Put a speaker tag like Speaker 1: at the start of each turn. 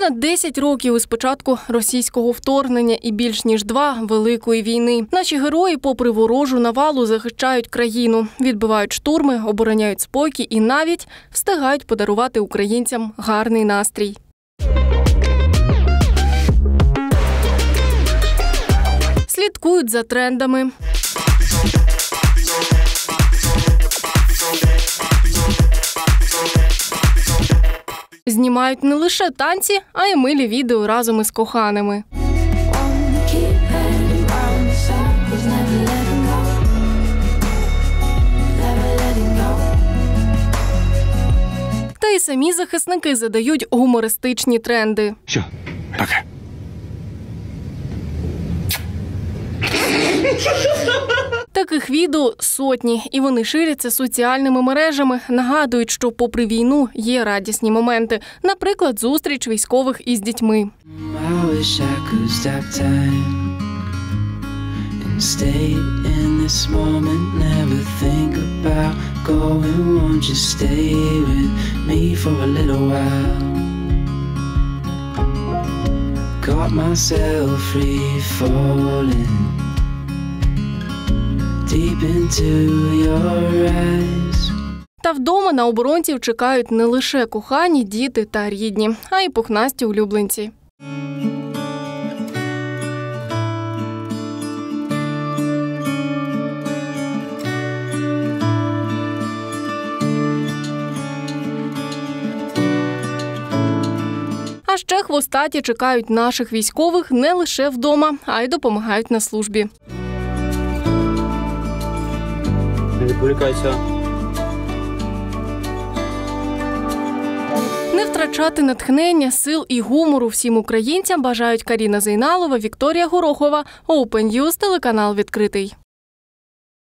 Speaker 1: Понад 10 років із початку російського вторгнення і більш ніж два великої війни. Наші герої, попри ворожу навалу, захищають країну, відбивають штурми, обороняють спокій і навіть встигають подарувати українцям гарний настрій. Слідкують за трендами. Знімають не лише танці, а й милі відео разом із коханими. Та й самі захисники задають гумористичні тренди.
Speaker 2: Все, пока.
Speaker 1: Таких відео сотні, і вони ширяться соціальними мережами. Нагадують, що попри війну є радісні моменти, наприклад, зустріч військових із дітьми.
Speaker 3: Got myself free falling deep into your eyes.
Speaker 1: Та вдома на оборонців чекають не лише кохані, діти та рідні, а й пухнасті улюбленці. А ще хвостаті чекають наших військових не лише вдома, а й допомагають на службі.
Speaker 4: Не відволікайся.
Speaker 1: Не втрачати натхнення, сил і гумору всім українцям бажають Каріна Зейналова, Вікторія Горохова, Open News, телеканал відкритий.